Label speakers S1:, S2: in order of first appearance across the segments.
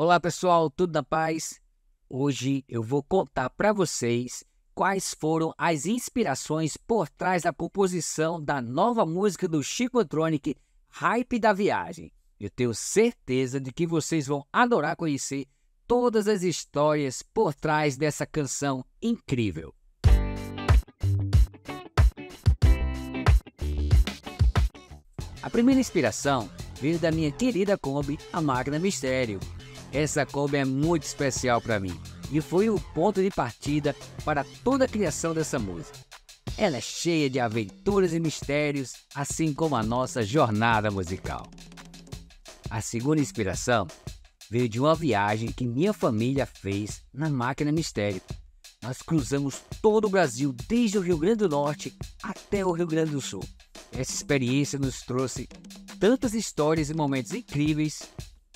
S1: Olá pessoal, tudo na paz? Hoje eu vou contar para vocês quais foram as inspirações por trás da composição da nova música do Chico Tronic, Hype da Viagem. Eu tenho certeza de que vocês vão adorar conhecer todas as histórias por trás dessa canção incrível. A primeira inspiração veio da minha querida Kombi, a Máquina Mistério. Essa Kombi é muito especial para mim e foi o ponto de partida para toda a criação dessa música. Ela é cheia de aventuras e mistérios, assim como a nossa jornada musical. A segunda inspiração veio de uma viagem que minha família fez na Máquina Mistério. Nós cruzamos todo o Brasil, desde o Rio Grande do Norte até o Rio Grande do Sul. Essa experiência nos trouxe tantas histórias e momentos incríveis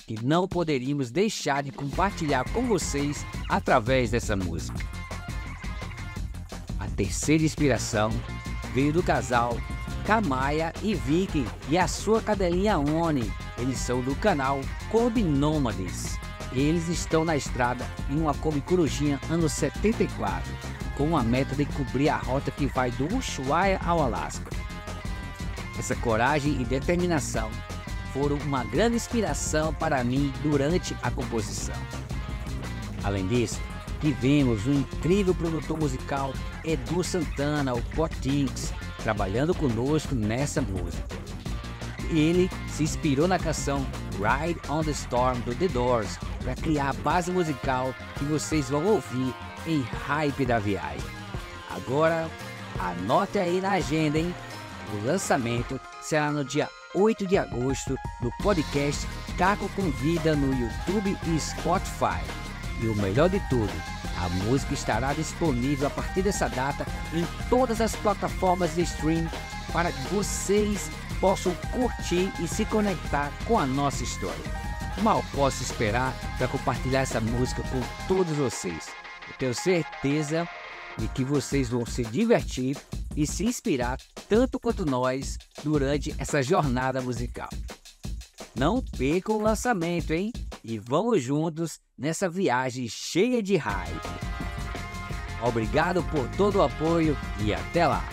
S1: que não poderíamos deixar de compartilhar com vocês através dessa música. A terceira inspiração veio do casal Kamaya e Vicky e a sua cadelinha Oni. Eles são do canal Kombi Nômades. Eles estão na estrada em uma Kombi Corujinha ano 74, com a meta de cobrir a rota que vai do Ushuaia ao Alasca. Essa coragem e determinação foram uma grande inspiração para mim durante a composição. Além disso, tivemos o incrível produtor musical Edu Santana, o Potinx, trabalhando conosco nessa música. Ele se inspirou na canção Ride on the Storm do The Doors para criar a base musical que vocês vão ouvir em Hype da Viagem. Agora, anote aí na agenda, hein? O lançamento será no dia 8 de agosto no podcast Caco Convida no YouTube e Spotify. E o melhor de tudo, a música estará disponível a partir dessa data em todas as plataformas de stream para que vocês possam curtir e se conectar com a nossa história. Mal posso esperar para compartilhar essa música com todos vocês. Eu tenho certeza de que vocês vão se divertir e se inspirar tanto quanto nós durante essa jornada musical. Não percam o lançamento, hein? E vamos juntos nessa viagem cheia de hype. Obrigado por todo o apoio e até lá!